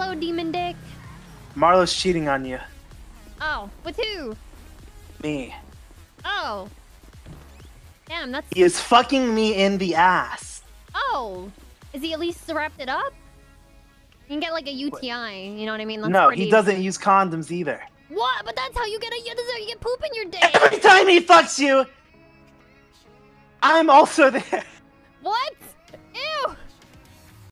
Hello, demon dick. Marlo's cheating on you. Oh, with who? Me. Oh. Damn, that's. He is fucking me in the ass. Oh. Is he at least wrapped it up? You can get like a UTI, you know what I mean? That's no, pretty... he doesn't use condoms either. What? But that's how you get a. That's you get poop in your dick. Every time he fucks you, I'm also there.